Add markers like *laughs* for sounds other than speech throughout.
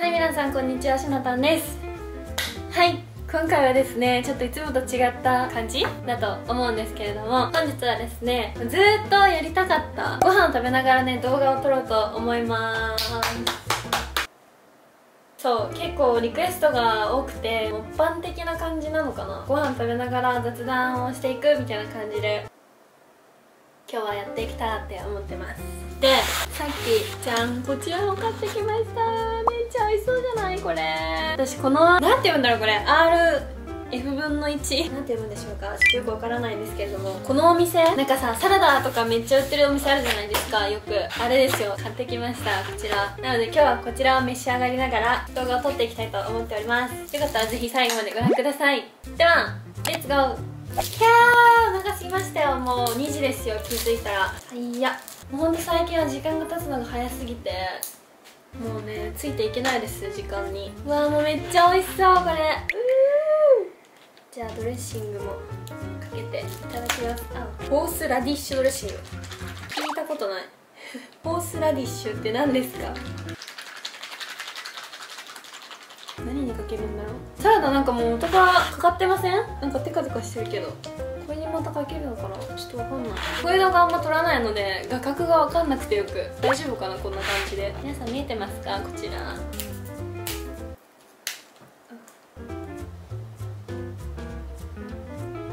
はい皆さんこんにちはしのたんです。はい今回はですねちょっといつもと違った感じだと思うんですけれども本日はですねずっとやりたかったご飯を食べながらね動画を撮ろうと思います。そう結構リクエストが多くて一般的な感じなのかな。ご飯食べながら雑談をしていくみたいな感じで。今日はやっていきたいなって思ってます。でさっきじゃんこちらを買ってきました。めっちゃ美味しそうじゃない？これ。私このなんて言うんだろうこれ。RF 分の1なんて読むんでしょうか？ちょっとよくわからないんですけれども。このお店？なんかさサラダとかめっちゃ売ってるお店あるじゃないですか？よく。あれですよ。買ってきました。こちら。なので今日はこちらを召し上がりながら動画を撮っていきたいと思っております。よかったらぜひ最後までご覧ください。ではレッツゴーキャーお腹すきましたよ。もう2時ですよ。気づいたら。いやもうほんと最近は時間が経つのが早すぎてもうねついていけないです時間に。うわもうめっちゃ美味しそうこれ。うじゃあドレッシングもかけていただきます。あホースラディッシュドレッシング。聞いたことない。*laughs* ホースラディッシュって何ですか何にかけるんだろう？サラダなんかもう元からかかってません？なんかテカテカしてるけど。これにまたかけるのかな？ちょっとわかんない。こういう動画あんま撮らないので画角がわかんなくてよく。大丈夫かな？こんな感じで。皆さん見えてますか？こちら。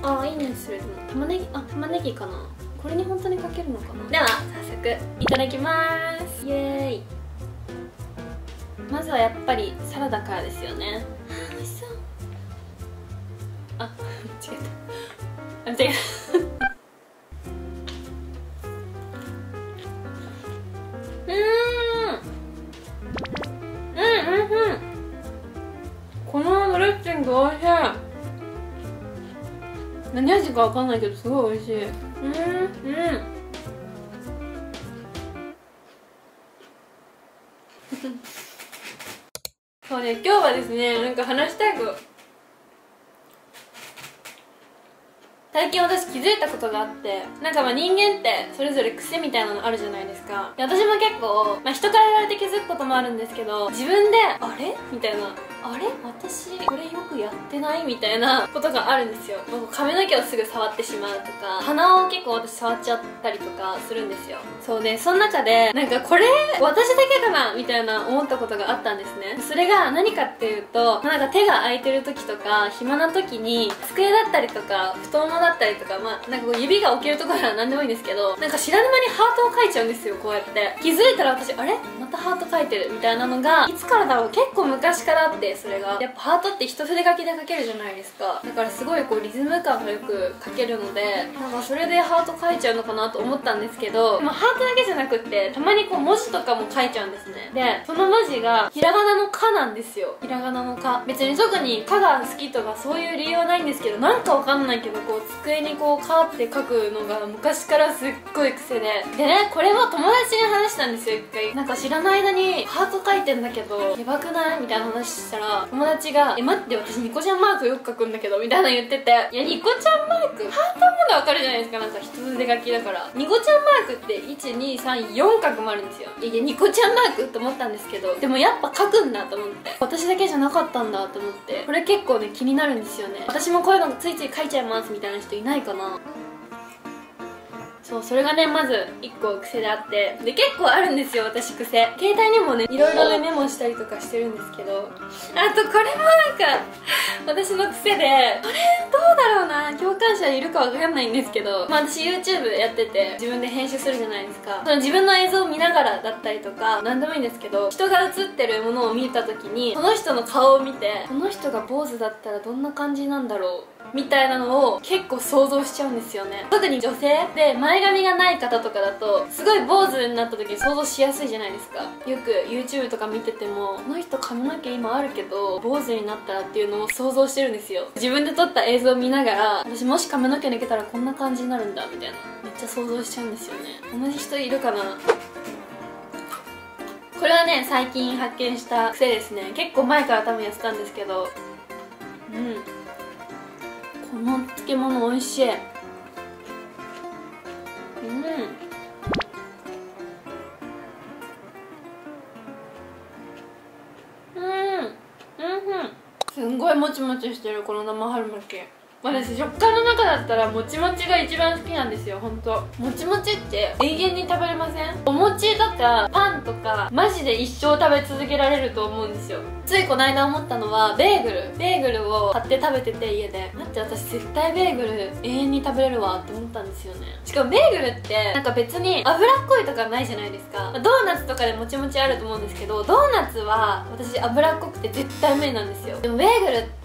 ああいいねそれでも玉ねぎあ玉ねぎかな。これに本当にかけるのかな？では早速いただきます。イエーイまずはやっぱりサラダからですよね。あ美味しそう。あ間違えた。あ間違えた。うん。うんうんうん。このドレッシングおいしい。何味かわかんないけどすごい美味しい。うんうん。*laughs* そうね今日はですねなんか話したいこと。最近私気づいたことがあってなんかまあ人間ってそれぞれ癖みたいなのあるじゃないですか。私も結構、まあ、人から言われて気づくこともあるんですけど自分で「あれ?」みたいな。あれ？私これよくやってないみたいなことがあるんですよ。髪の毛をすぐ触ってしまうとか鼻を結構私触っちゃったりとかするんですよ。そうでその中でなんかこれ私だけかなみたいな思ったことがあったんですね。それが何かっていうとなんか手が空いてる時とか暇な時に机だったりとか太ももだったりとかまあなんかこう指が置けるところなら何でもいいんですけどなんか知らぬ間にハートを描いちゃうんですよこうやって。気づいたら私あれ？またハート描いてるみたいなのがいつからだろう？結構昔からあってそれが。やっぱハートって一筆書きで書けるじゃないですか。だからすごいこうリズム感がよく書けるのでなんかそれでハート書いちゃうのかなと思ったんですけど、まあ、ハートだけじゃなくってたまにこう文字とかも書いちゃうんですね。でその文字がひらがなの「か」なんですよ。ひらがなの「か」別に特に「か」が好きとかそういう理由はないんですけどなんかわかんないけどこう机にこう「か」って書くのが昔からすっごい癖で。でねこれも友達に話したんですよ一回。なんか知らない間にハート書いてんだけどやばくない？みたいな話したら友達が「え待って私ニコちゃんマークよく書くんだけど」みたいな言ってて。いやニコちゃんマークハートまだわかるじゃないですか。なんか一筆書きだから。ニコちゃんマークって1234画もあるんですよ。いやニコちゃんマークって思ったんですけど。でもやっぱ書くんだと思って。私だけじゃなかったんだと思って。これ結構ね気になるんですよね。私もこういうのついつい書いちゃいますみたいな人いないかな。そうそれがねまず1個癖であってで結構あるんですよ私癖。携帯にもねいろいろねメモしたりとかしてるんですけど。あとこれもなんか私の癖でこれどうだろうな共感者いるかわかんないんですけど、まあ、私 YouTube やってて自分で編集するじゃないですか。その自分の映像を見ながらだったりとか何でもいいんですけど人が映ってるものを見た時にその人の顔を見てこの人が坊主だったらどんな感じなんだろうみたいなのを結構想像しちゃうんですよね。特に女性で前髪がない方とかだとすごい坊主になった時に想像しやすいじゃないですか。よく YouTube とか見ててもこの人髪の毛今あるけど坊主になったらっていうのを想像してるんですよ。自分で撮った映像を見ながら私もし髪の毛抜けたらこんな感じになるんだみたいな。めっちゃ想像しちゃうんですよね。同じ人いるかな？これはね最近発見した癖ですね。結構前から多分やってたんですけど。うん。この漬物美味しい。うん。すんごいもちもちしてるこの生春巻き。私食感の中だったらもちもちが一番好きなんですよ本当。もちもちって永遠に食べれません？お餅とかパンとかマジで一生食べ続けられると思うんですよ。ついこの間思ったのはベーグル。ベーグルを買って食べてて家で。待って私絶対ベーグル永遠に食べれるわって思ったんですよね。しかもベーグルってなんか別に脂っこいとかないじゃないですか。ドーナツとかでもちもちあると思うんですけどドーナツは私脂っこくて絶対無理なんですよ。でもベーグルって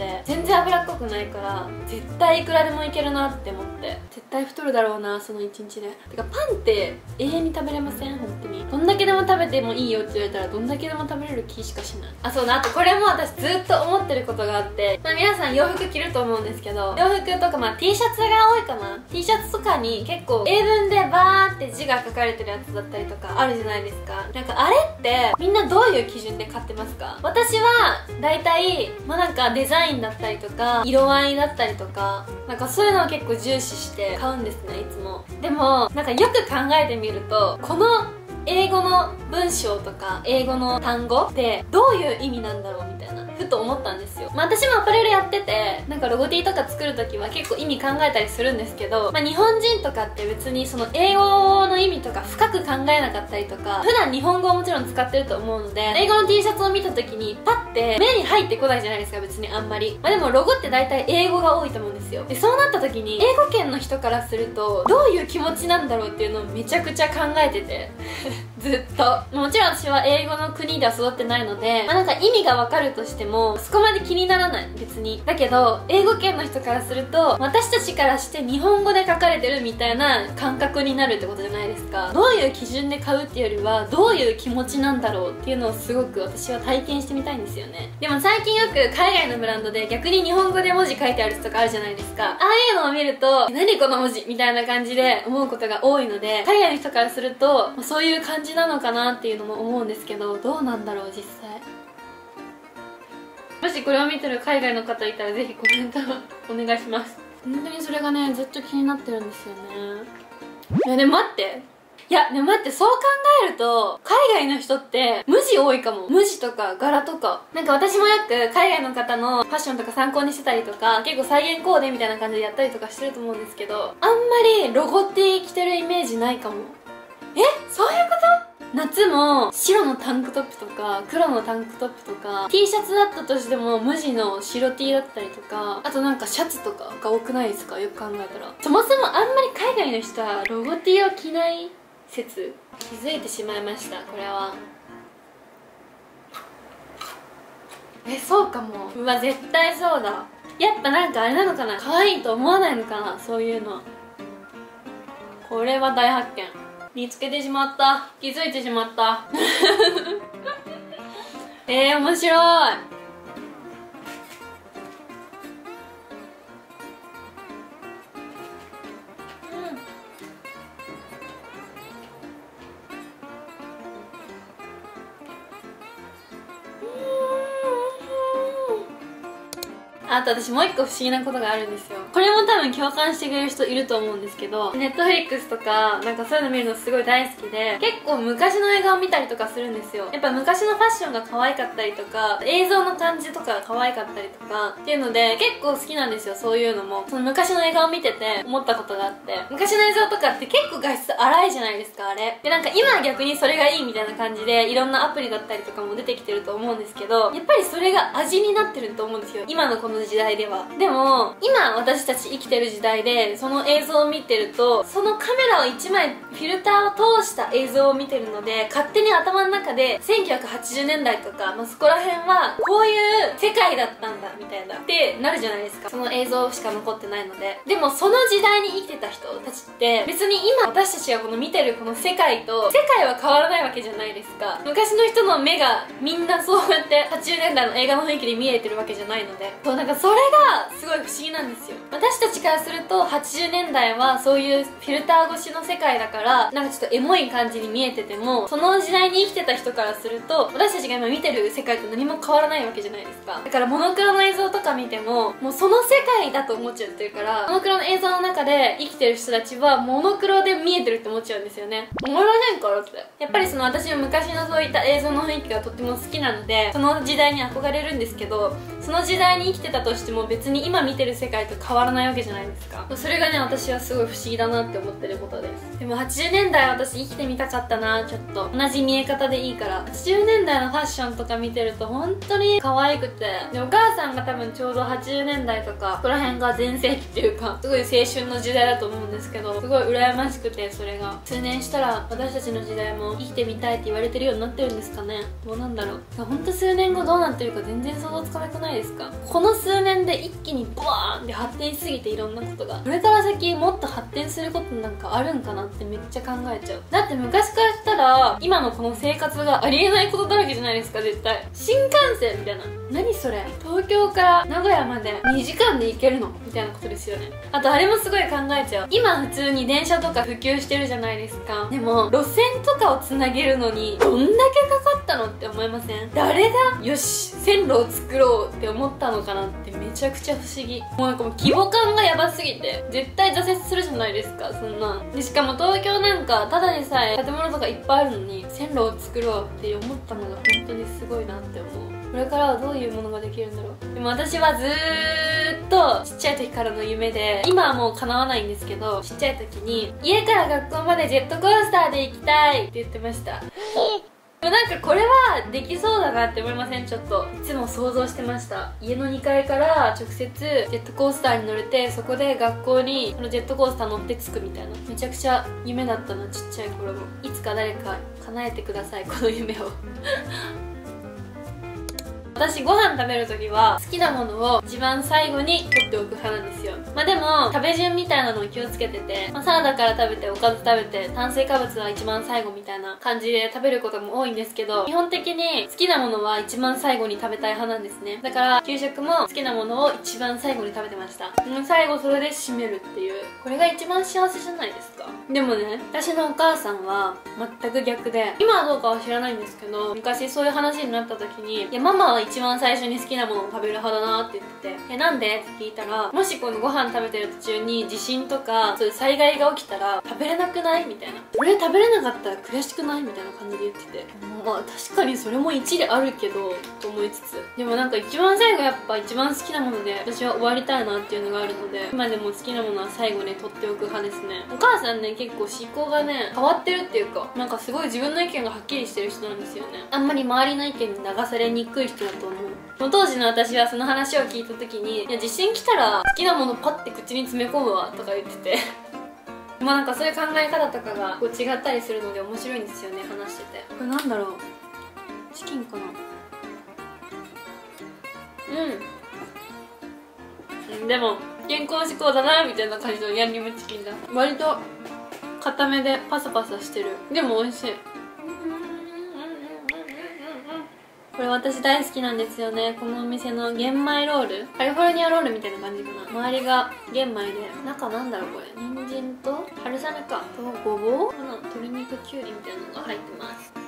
然脂っこくないから絶対いくらでもいけるなって思って。絶対太るだろうなその1日で。てかパンって永遠に食べれません？本当に。どんだけでも食べてもいいよって言われたらどんだけでも食べれる気しかしない。あそうだ。あとこれも私ずっと思ってることがあって、まあ、皆さん洋服着ると思うんですけど。洋服とかまあ T シャツが多いかな。T シャツとかに結構英文でバーって字が書かれてるやつだったりとかあるじゃないですか。なんかあれってみんなどういう基準で買ってますか？私は大体まあなんかデザインだったりとか色合いだったりとかなんかそういうのを結構重視して買うんですねいつも。でもなんかよく考えてみるとこの英語の文章とか英語の単語ってどういう意味なんだろうみたいな。ふと思ったんですよ、まあ、私もアパレルやっててなんかロゴ T とか作るときは結構意味考えたりするんですけど、まあ、日本人とかって別にその英語の意味とか深く考えなかったりとか普段日本語をもちろん使ってると思うので英語の T シャツを見た時にパッて目に入ってこないじゃないですか別にあんまり、まあ、でもロゴって大体英語が多いと思うんですよ。でそうなった時に英語圏の人からするとどういう気持ちなんだろうっていうのをめちゃくちゃ考えてて *laughs* ずっと。もちろん私は英語の国では育ってないので、まあ、なんか意味がわかるとしてもそこまで気にならない。別に。だけど英語圏の人からすると私たちからして日本語で書かれてるみたいな感覚になるってことじゃないですか。どういう基準で買うっていうよりはどういう気持ちなんだろうっていうのをすごく私は体験してみたいんですよね。でも最近よく海外のブランドで逆に日本語で文字書いてあるやつとかあるじゃないですか。ああいうのを見ると何この文字みたいな感じで思うことが多いので海外の人からするとそういう感じなのかなっていうのも思うんですけどどうなんだろう実際。もしこれを見てる海外の方いたらぜひコメントお願いします。本当にそれがねずっと気になってるんですよね。いやでも待って。いやでも待ってそう考えると海外の人って無地多いかも。無地とか柄とか。なんか私もよく海外の方のファッションとか参考にしてたりとか結構再現コーデみたいな感じでやったりとかしてると思うんですけどあんまりロゴって着てるイメージないかも。え？そういうこと？夏も白のタンクトップとか黒のタンクトップとか T シャツだったとしても無地の白 T だったりとかあとなんかシャツとかが多くないですか？よく考えたら。そもそもあんまり海外の人はロゴ T を着ない説気づいてしまいましたこれは。えそうかも。うわ絶対そうだ。やっぱなんかあれなのかな？可愛いと思わないのかな？そういうの。これは大発見。見つけてしまった。気づいてしまった。*laughs* えー、面白い。あと私もう一個不思議なことがあるんですよ。これも多分共感してくれる人いると思うんですけどネットフリックスとかなんかそういうの見るのすごい大好きで結構昔の映画を見たりとかするんですよ。やっぱ昔のファッションが可愛かったりとか映像の感じとかが可愛かったりとかっていうので結構好きなんですよそういうのも。その昔の映画を見てて思ったことがあって。昔の映像とかって結構画質荒いじゃないですかあれ。でなんか今逆にそれがいいみたいな感じでいろんなアプリだったりとかも出てきてると思うんですけどやっぱりそれが味になってると思うんですよ今のこの時代では。でも今私私たち生きてる時代でその映像を見てるとそのカメラを1枚フィルターを通した映像を見てるので勝手に頭の中で1980年代とか、まあ、そこら辺はこういう世界だったんだみたいな。ってなるじゃないですか。その映像しか残ってないので。でもその時代に生きてた人たちって別に今私たちがこの見てるこの世界と世界は変わらないわけじゃないですか。昔の人の目がみんなそうやって80年代の映画の雰囲気で見えてるわけじゃないので。そうなんかそれがすごい不思議なんですよ。私たちからすると80年代はそういうフィルター越しの世界だからなんかちょっとエモい感じに見えててもその時代に生きてた人からすると私たちが今見てる世界と何も変わらないわけじゃないですか。だからモノクロの映像とか見てももうその世界だと思っちゃってるからモノクロの映像の中で生きてる人たちはモノクロで見えてるって思っちゃうんですよね。思いませんからって。やっぱりその私は昔のそういった映像の雰囲気がとっても好きなのでその時代に憧れるんですけどその時代に生きてたとしても別に今見てる世界と変わらない。わけじゃないですか。それがね私はすごい不思議だなって思ってることです。でも80年代私生きてみたかったなちょっと。同じ見え方でいいから。80年代のファッションとか見てると本当に可愛くて。でお母さんが多分ちょうど80年代とかここら辺が全盛期っていうかすごい青春の時代だと思うんですけどすごい羨ましくてそれが。数年したら私たちの時代も生きてみたいって言われてるようになってるんですかね。どうなんだろう。ほんと数年後どうなってるか全然想像つかなくないですか。この数年で一気にボワーンって発展しすぎていろんなことが。これから先もっと発展することなんかあるんかなってめっちゃ考えちゃう。だって昔からしたら今のこの生活がありえないことだらけじゃないですか絶対。新幹線みたいな。何それ。東京から名古屋まで2時間で行けるの？みたいなことですよね。あとあれもすごい考えちゃう。今普通に電車とか普及してるじゃないですか。でも路線とかをつなげるのにどんだけかかったのって思いません？誰がよし線路を作ろうって思ったのかなってめちゃくちゃ不思議。もうなんかもう規模感がやばすぎて絶対挫折するじゃないですかそんな。でしかも東京なんかただでさえ建物とかいっぱいあるのに線路を作ろうって思ったのが本当にすごいなって思う。これからはどういうものができるんだろう。でも私はずーっとちっちゃい時からの夢で今はもう叶わないんですけどちっちゃい時に家から学校までジェットコースターで行きたいって言ってました。もなんかこれはできそうだなって思いません？ちょっと。いつも想像してました。家の2階から直接ジェットコースターに乗れてそこで学校にこのジェットコースター乗って着くみたいな。めちゃくちゃ夢だったなちっちゃい頃もいつか誰か叶えてくださいこの夢を。私ご飯食べるときは好きなものを一番最後に取っておく派なんですよ。まあでも食べ順みたいなのを気をつけてて、まあ、サラダから食べておかず食べて炭水化物は一番最後みたいな感じで食べることも多いんですけど基本的に好きなものは一番最後に食べたい派なんですね。だから給食も好きなものを一番最後に食べてました。う最後それで締めるっていう。これが一番幸せじゃないですか。でもね私のお母さんは全く逆で今はどうかは知らないんですけど昔そういう話になった時にいやママは一番最初に好きなものを食べる派だなって言ってて「えなんで?」って聞いたらもしこのご飯食べてる途中に地震とかそういう災害が起きたら食べれなくない？みたいな。俺食べれなかったら悔しくない？みたいな感じで言ってて。まあ確かにそれも一理あるけどと思いつつ。でもなんか一番最後やっぱ一番好きなもので私は終わりたいなっていうのがあるので今でも好きなものは最後に取っておく派ですね。お母さんね結構思考がね変わってるっていうかなんかすごい自分の意見がはっきりしてる人なんですよね。あんまり周りの意見に流されにくい人だと思う。その当時の私はその話を聞いた時に「いや地震来たら好きなものパッて口に詰め込むわ」とか言ってて。まあなんかそういう考え方とかがこう違ったりするので面白いんですよね話してて。これなんだろう。チキンかな。うん。でも健康志向だなみたいな感じのヤンニョムチキンだ。割と固めでパサパサしてる。でも美味しいこれ私大好きなんですよね。このお店の玄米ロール？カリフォルニアロールみたいな感じかな。周りが玄米で。中なんだろうこれ？人参と春雨か。とごぼう？この鶏肉きゅうりみたいなのが入ってます。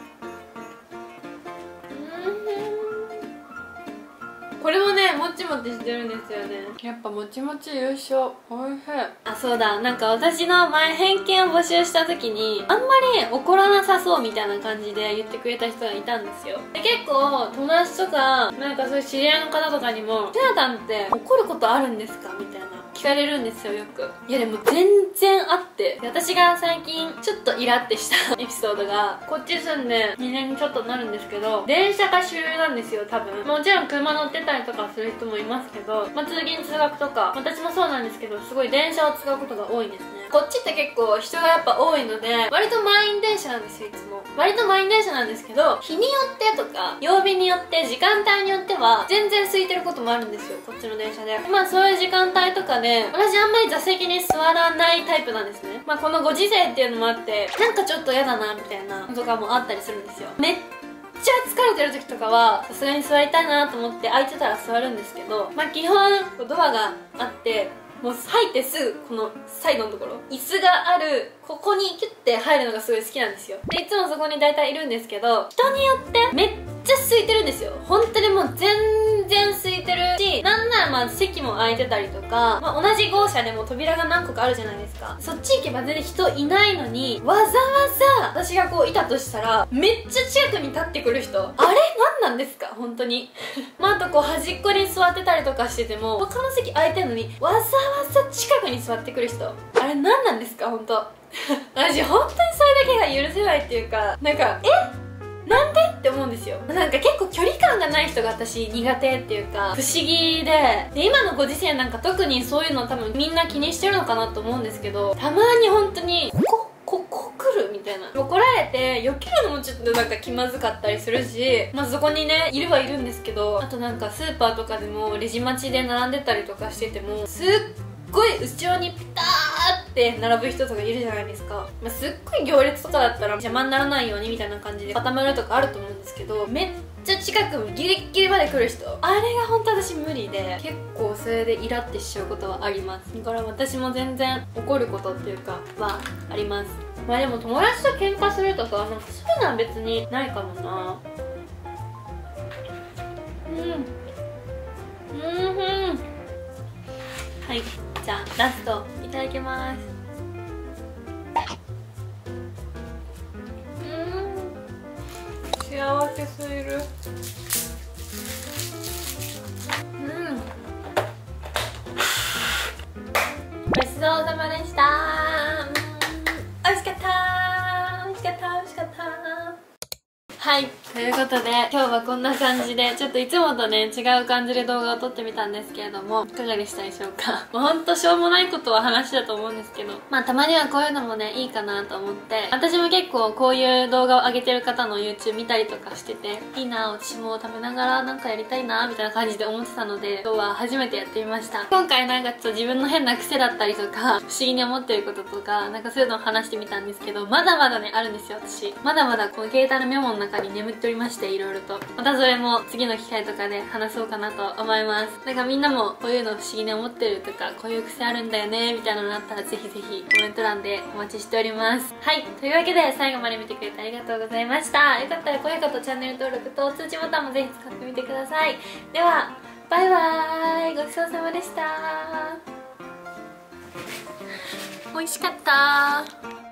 これもねもちもちしてるんですよね。やっぱもちもち優勝。おいしい。あそうだ。なんか私の前偏見を募集した時にあんまり怒らなさそうみたいな感じで言ってくれた人がいたんですよ。で結構友達とかなんかそういう知り合いの方とかにも「テナタンって怒ることあるんですか?」みたいな聞かれるんですよよく。いやでも全然あって。私が最近ちょっとイラってした *laughs* エピソードが。こっち住んで2年ちょっとなるんですけど電車が主流なんですよ多分。もちろん車乗ってたりとかする人もいますけど、まあ、通勤通学とか私もそうなんですけどすごい電車を使うことが多いんですね。こっちって結構人がやっぱ多いので割と満員電車なんですよいつも。割と満員電車なんですけど日によってとか曜日によって時間帯によっては全然空いてることもあるんですよこっちの電車で。まあそういう時間帯とかで私あんまり座席に座らないタイプなんですね。まあこのご時世っていうのもあってなんかちょっと嫌だなみたいなとかもあったりするんですよ。めっちゃ疲れてる時とかはさすがに座りたいなと思って空いてたら座るんですけどまあ基本ドアがあってもう入ってすぐこのサイドのところ。椅子があるここにキュッて入るのがすごい好きなんですよ。でいつもそこに大体いるんですけど人によってめっちゃ空いてるんですよ。本当にもう全然空いてるしなんならまあ席も空いてたりとか、まあ、同じ号車でも扉が何個かあるじゃないですか。そっち行けば全然人いないのにわざわざ私がこういたとしたらめっちゃ近くに立ってくる人。あれ？何なんですか？本当に。まああとこう端っこに座ってたりとかしてても他の席空いてるのにわざわざ近くに座ってくる人。あれ何なんですか？本当。*laughs* 私本当にそれだけが許せないっていうかなんかえ？なんで？って思うんですよ。なんか結構距離感がない人が私苦手っていうか不思議で。で今のご時世なんか特にそういうの多分みんな気にしてるのかなと思うんですけどたまに本当にここ？ここ来るみたいな。怒られて避けるのもちょっとなんか気まずかったりするしまあそこにねいるはいるんですけどあとなんかスーパーとかでもレジ待ちで並んでたりとかしててもすっごい後ろにピターって並ぶ人とかいるじゃないですか、まあ、すっごい行列とかだったら邪魔にならないようにみたいな感じで固まるとかあると思うんですけどめっちゃ近くギリギリまで来る人。あれが本当私無理で結構それでイラってしちゃうことはあります。だから私も全然怒ることっていうかはあります。まあでも友達と喧嘩するとかそういうのは別にないかもな。うん。うんうん。はい。じゃあラストいただきます。幸せすぎる。ことで今日はこんな感じでちょっといつもとね違う感じで動画を撮ってみたんですけれどもいかがでしたでしょうか？もうほんとしょうもないことは話だと思うんですけど。まあたまにはこういうのもねいいかなと思って。私も結構こういう動画を上げてる方の YouTube 見たりとかしてていいな私も食べながらなんかやりたいなみたいな感じで思ってたので今日は初めてやってみました。今回なんかちょっと自分の変な癖だったりとか不思議に思ってることとかなんかそういうのを話してみたんですけどまだまだねあるんですよ私。まだまだこの携帯のメモの中に眠っておりましていろいろと。またそれも次の機会とかで話そうかなと思います。なんかみんなもこういうの不思議に思ってるとかこういう癖あるんだよねみたいなのがあったらぜひぜひコメント欄でお待ちしております。はい。というわけで最後まで見てくれてありがとうございました。よかったら高評価とチャンネル登録と通知ボタンもぜひ使ってみてください。ではバイバーイ。ごちそうさまでした。美味しかった。